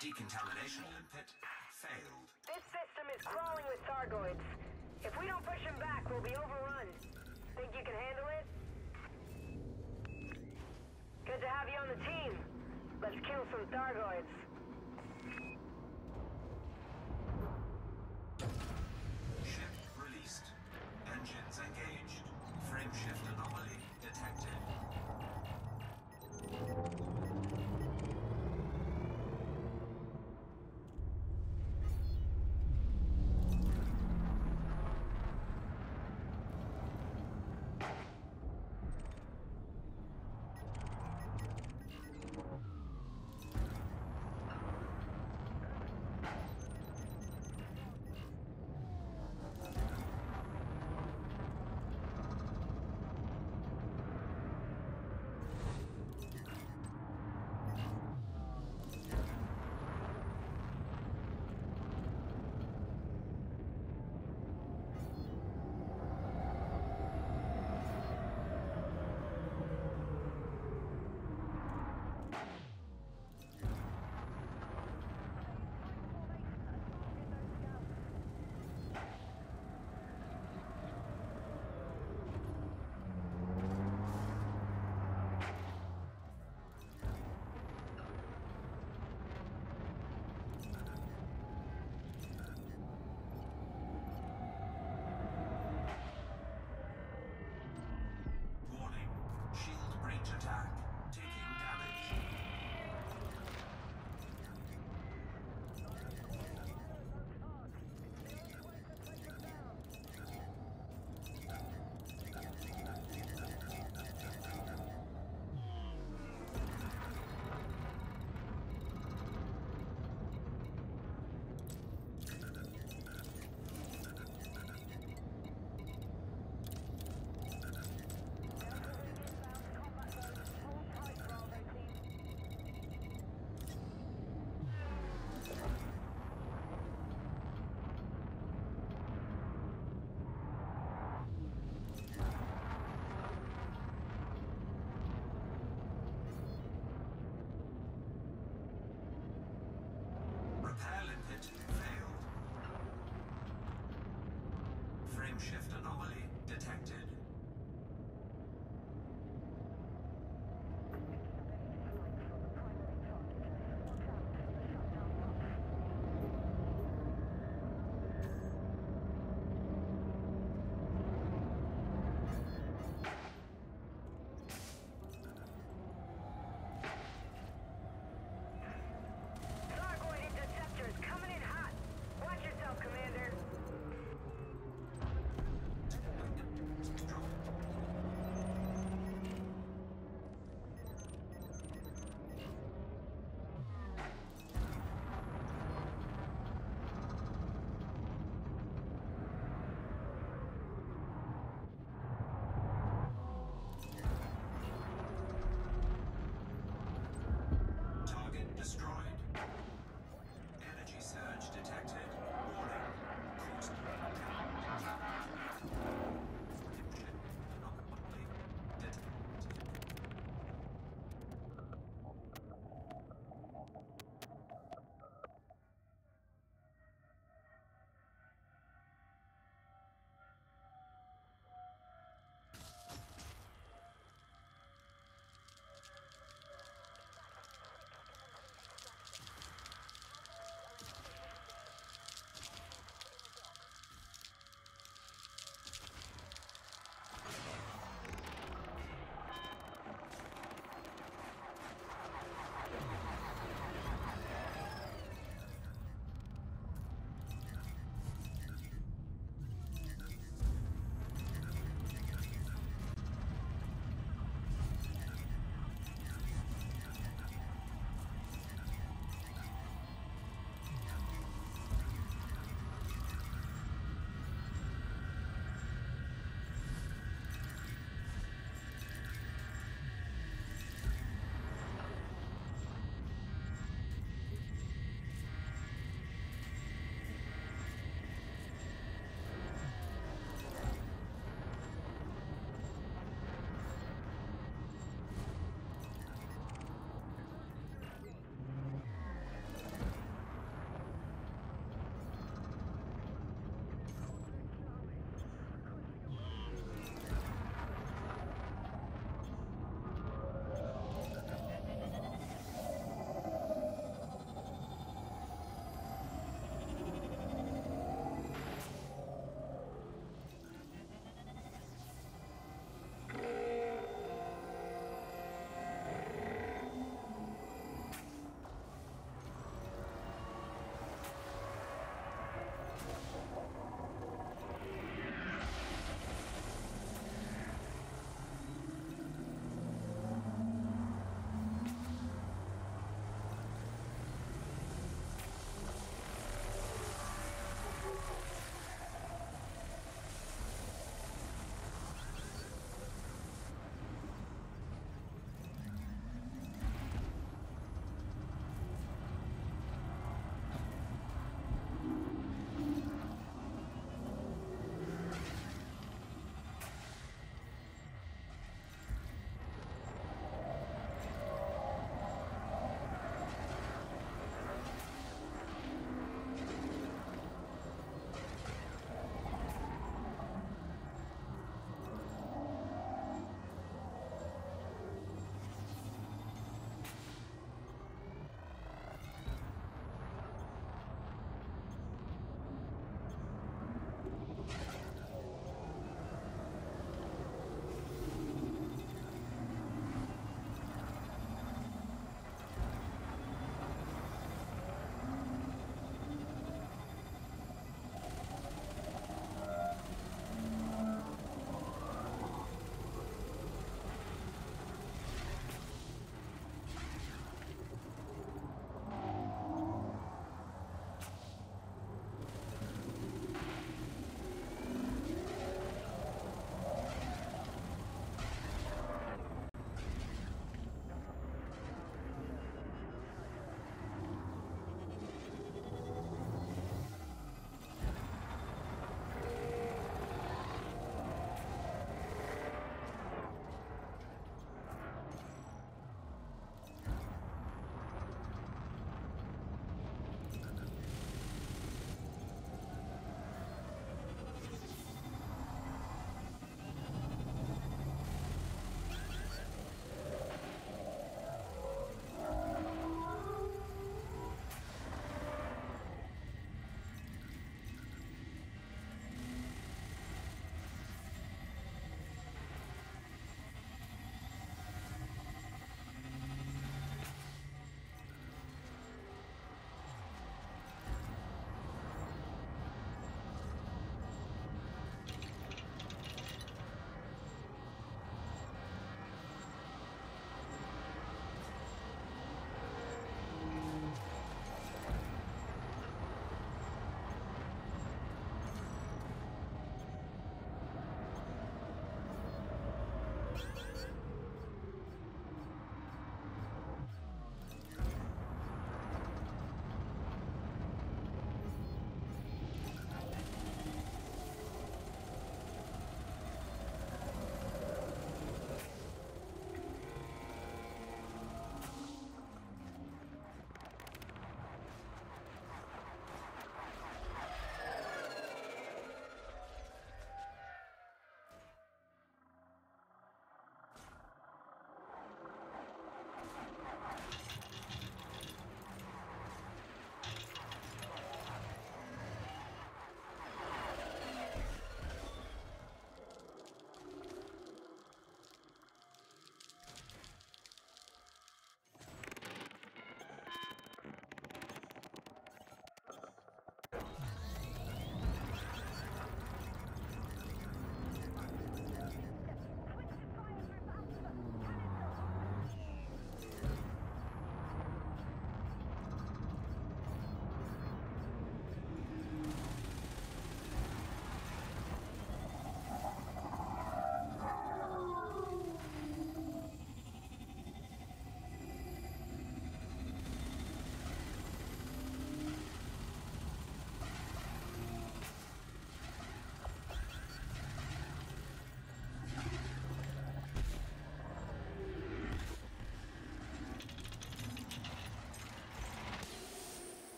Decontamination limpet failed. This system is crawling with Thargoids. If we don't push them back, we'll be overrun. Think you can handle it? Good to have you on the team. Let's kill some Thargoids. Ship released. Engines engaged. Frameshift anomaly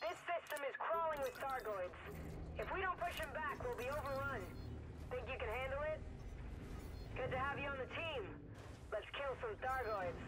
This system is crawling with Thargoids. If we don't push them back, we'll be overrun. Think you can handle it? Good to have you on the team. Let's kill some Thargoids.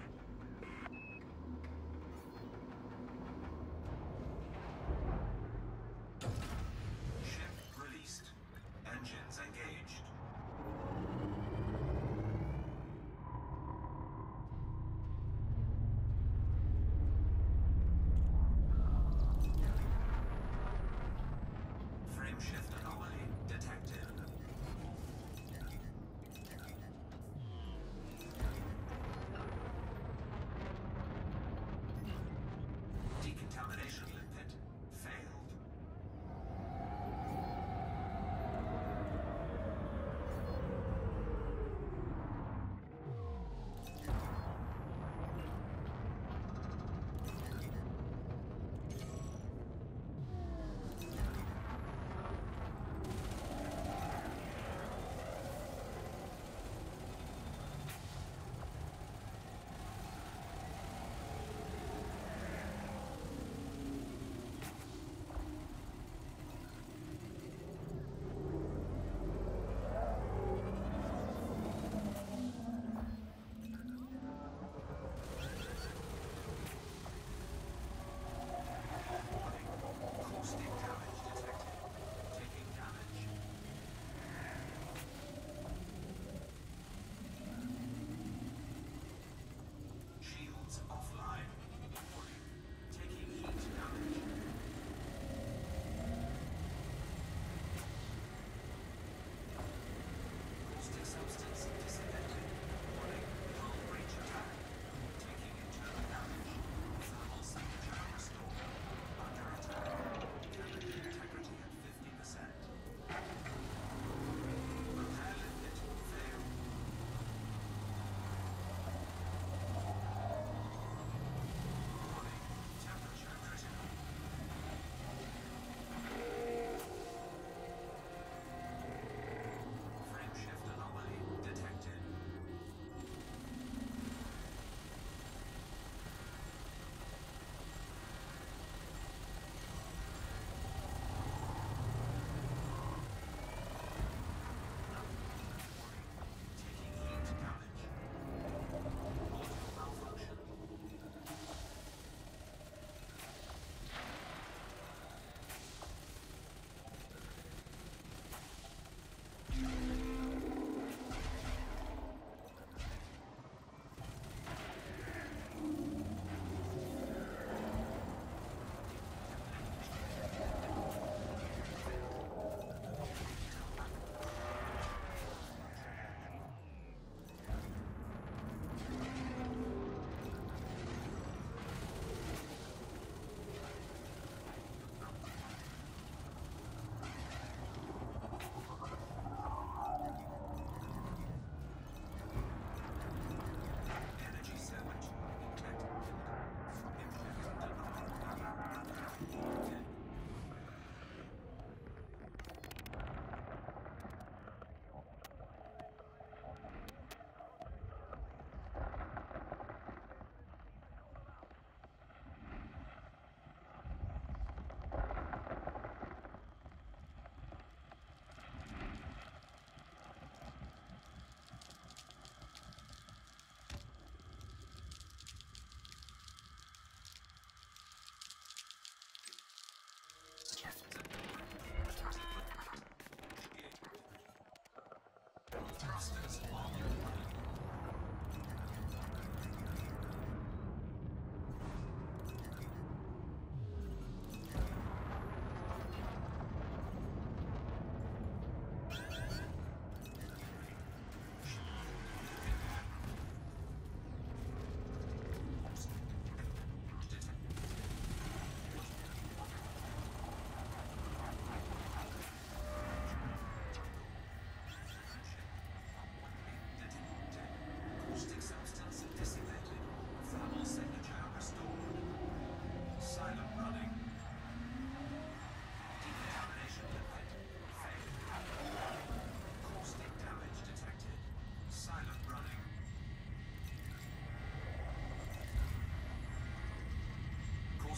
Masters.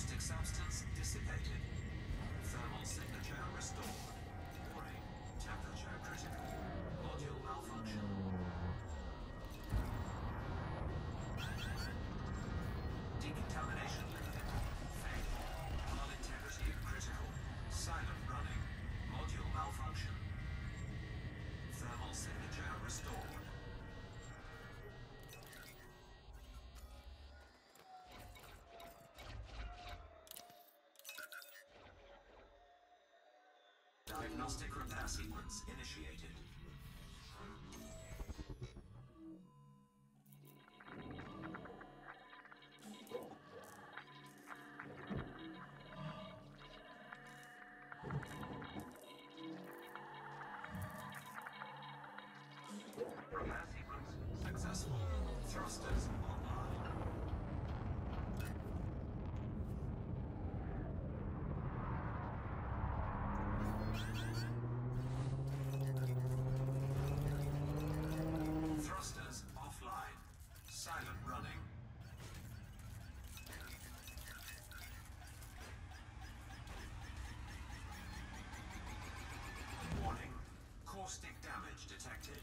Caustic substance dissipated. Thermal signature restored. Diagnostic repair sequence initiated. Caustic damage detected.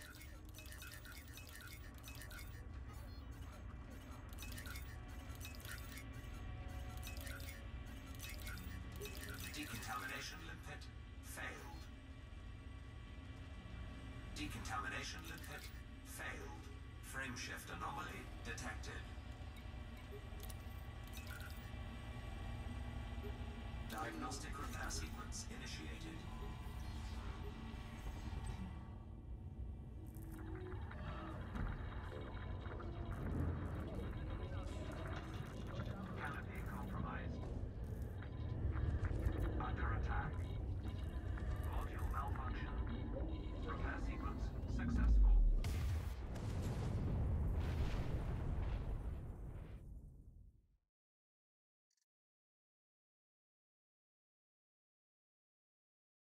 Decontamination limpet failed. Decontamination limpet failed. Frameshift anomaly detected. Diagnostic repair sequence initiated.